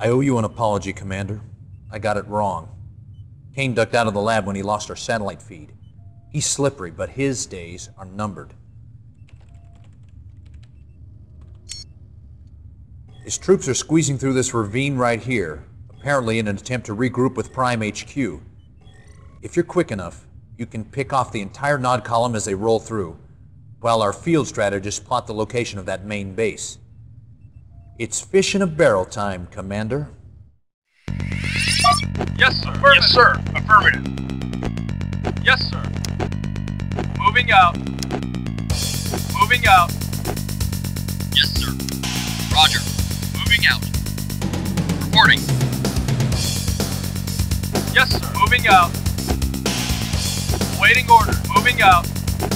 I owe you an apology, Commander. I got it wrong. Kane ducked out of the lab when he lost our satellite feed. He's slippery, but his days are numbered. His troops are squeezing through this ravine right here, apparently in an attempt to regroup with Prime HQ. If you're quick enough, you can pick off the entire Nod column as they roll through, while our field strategists plot the location of that main base. It's fish in a barrel time, Commander. Yes, sir. Yes, sir. Affirmative. Yes, sir. Moving out. Moving out. Yes, sir. Roger. Moving out. Reporting. Yes, sir. Moving out. Waiting order. Moving out.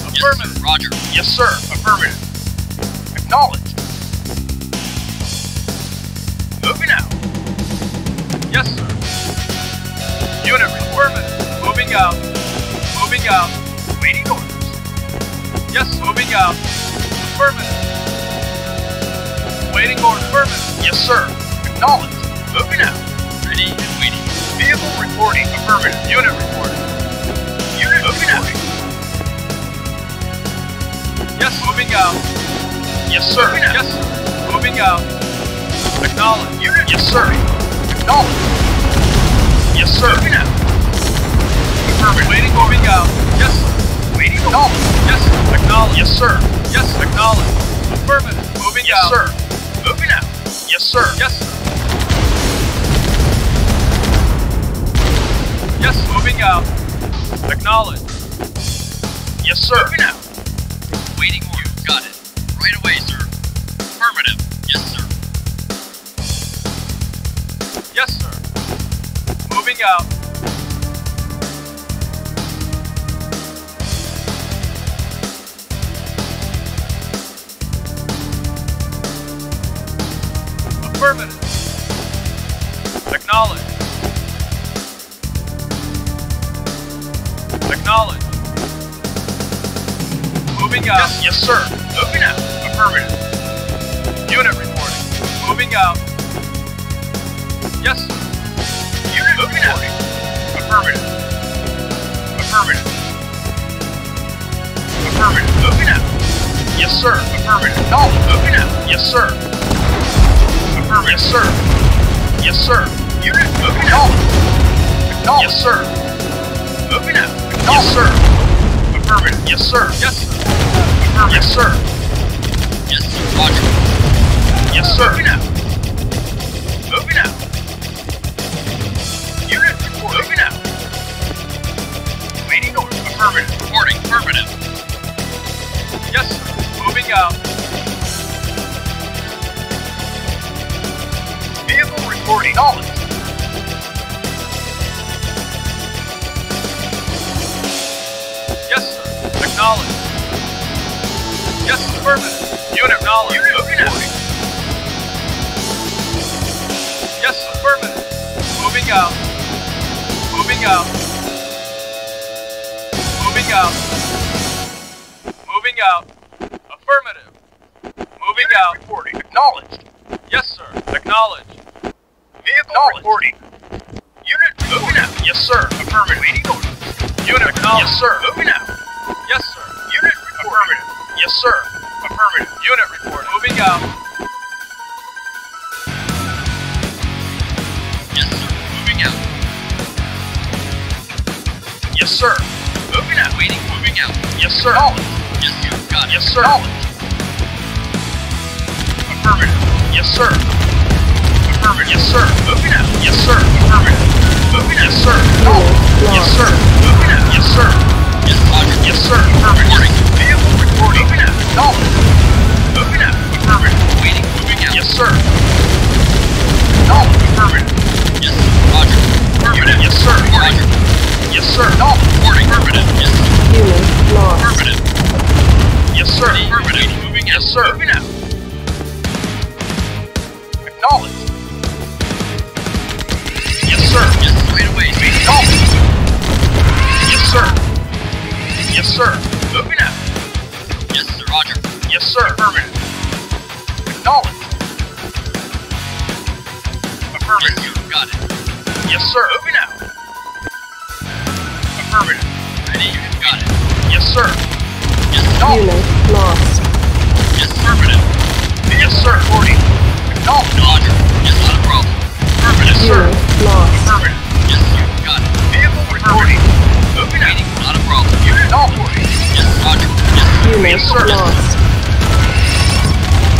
Affirmative. Yes, sir. Roger. Yes, sir. Affirmative. Acknowledged. Unit affirmative. Moving out. Moving out. Waiting orders. Yes, moving out. Affirmative. Waiting order. Affirmative. Yes, sir. Acknowledged. Moving out. Ready and waiting. Vehicle reporting. Affirmative. Unit reporting. Unit moving out. Yes, moving out. Yes, sir. Yes, sir. Moving out. Acknowledge. Unit. Yes, sir. Acknowledge. Yes, sir. Moving out. Affirmative. Waiting. Moving out. Yes. sir. Waiting. Acknowledge. Yes. Acknowledge. Yes, sir. Yes. Acknowledge. Affirmative. Moving yes, out. Yes, sir. Moving out. Yes, sir. Yes, sir. Yes, moving out. Acknowledge. Yes, sir. Moving out. Waiting order. Got it. Right away, sir. Affirmative. Yes, sir. Yes, sir. Moving out. Affirmative. Acknowledge. Acknowledge. Moving out. Yes, yes, sir. Moving out. Affirmative. Unit reporting. Moving out. Yes, sir. Yes, sir. Yes, sir. Affirmative. Yes, sir. Yes, sir. Unit moving out. Yes, sir. Moving out. Yes, sir. Affirmative. Yes, sir. Yes, sir. Affirmative. Yes, sir. Yes, sir. Roger. Yes, sir. Out. Moving sir. Out. Vehicle reporting. Knowledge. Yes, sir. Acknowledge. Yes, affirmative. Unit knowledge. Unit moving out. Yes, affirmative. Moving out. Moving out. Moving out. Moving out. Affirmative. Moving out. Reporting. Acknowledged. Yes, sir. Acknowledged. Vehicle reporting. Unit moving out. Yes, sir. Affirmative. Waiting order. Unit acknowledged. Yes, sir. Moving out. Yes, sir. Unit affirmative. Yes, sir. Affirmative. Unit report. Moving out. Yes, sir. Moving out. Yes, sir. Moving out. Waiting. Moving out. Yes, sir. Knowledge. Yes, sir. Got it. Yes, sir. Knowledge. Affirmative. Yes, sir. Affirmative. Yes, sir. Moving out. Yes, sir. Affirmative. Moving out. Yes, sir. Knowledge. Yes, sir. Moving out. Yes, sir. Yes, Roger. Yes, sir. Affirmative. Vehicle reporting. Moving out. Affirmative. Acknowledge. Affirmative. Yes, you got it. Yes, sir. Moving out. Affirmative. Ready, you got it. Yes, sir. Yes, Unit lost. yes, affirmative. Yes, sir. 40. Acknowledge. Roger. Yes, not a problem. Yes, sir. Unit lost. Affirmative. Yes, you got it. Vehicle reporting. Moving out. Not a problem. Unit acknowledged. Yes, Roger. Yes, Unit Yes, sir. lost.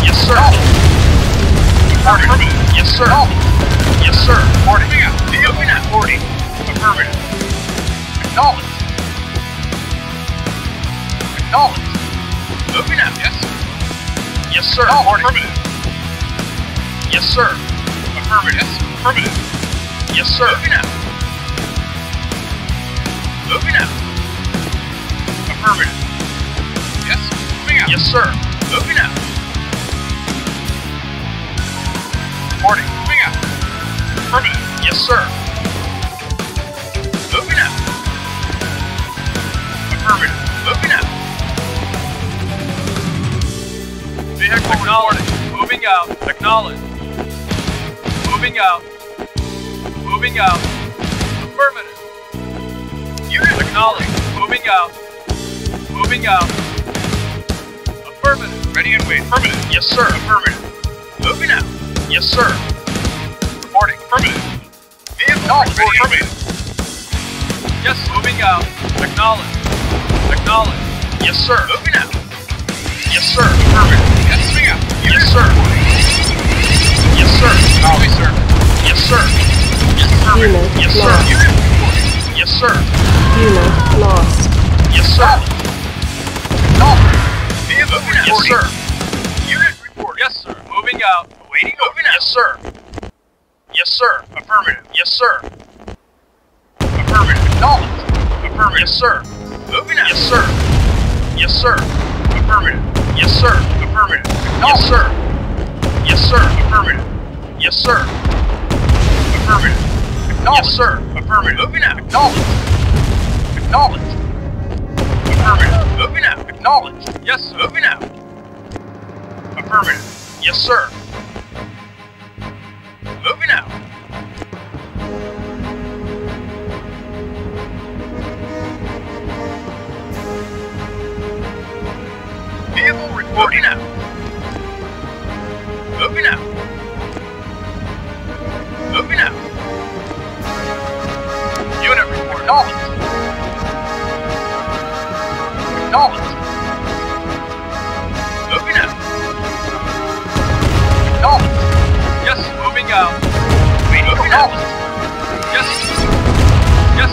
Yes, sir. Affirmative. Yes, sir. Yes, sir. Reporting. Vehicle reporting. Affirmative. Acknowledge. Acknowledge. Moving out. Yes. Yes, sir. Affirmative. Yes, sir. Affirmative. Yes. Affirmative. Yes, sir. Moving out. Moving out. Affirmative. Yes. Moving out. Yes, sir. Moving out. Reporting. Out. Affirmative. Yes, sir. Moving out. Affirmative. Moving out. Vehicle acknowledged. Moving out. Acknowledged. Moving out. Moving out. Affirmative. Unit acknowledged. Moving out. Moving out. Affirmative. Ready and wait. Affirmative. Yes, sir. Affirmative. Moving out. Yes, sir. Reporting. Affirmative. Vehicle ready affirmative. Yes, moving out. Acknowledge. Acknowledge. Yes, sir. Moving out. Yes, sir. Affirmative. Yes, moving out. Yes, sir. Yes, sir. Copy, sir. Yes, sir. Yes, affirmative. Unit Yes, sir. lost. Unit. Yes, sir. Unit lost. Yes, sir. No. Vehicle reporting. Yes, sir. Unit report. Yes, sir. Moving out. Waiting. Moving out. Yes, sir. Yes, sir. Affirmative. Yes, sir. Affirmative. Acknowledged. Affirmative. Yes, sir. Moving out. Yes, sir. Yes, sir. Affirmative. Yes, sir. Affirmative. Yes, sir. Yes, sir. Affirmative. Yes, sir. Affirmative. Acknowledged. Yes, sir. Affirmative. Moving out. Acknowledged. Acknowledged. Affirmative. Moving out. Acknowledged. Yes. Moving out. Affirmative. Yes, sir. Moving out. Vehicle reporting out. Out. Wait, moving out. Yes. Yes.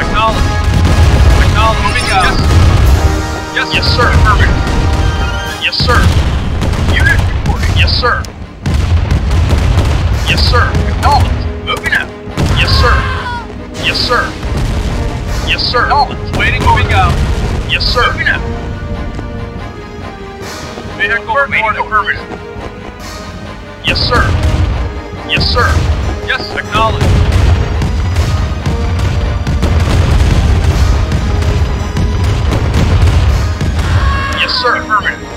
Acknowledged. Acknowledged. Moving out. Yes. Yes. Yes, sir. Affirmative. Yes, sir. Unit reporting. Yes, sir. Yes, sir. Acknowledged. Moving out. Yes, sir. Yes, sir. Yes, sir. Acknowledged. Waiting. Moving out. Yes, sir. Moving out. Vehicle reporting. Affirmative. Yes, sir. Yes, sir. Yes, acknowledged. Yes, sir. Affirmative.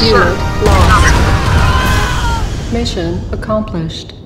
Lost. Mission accomplished.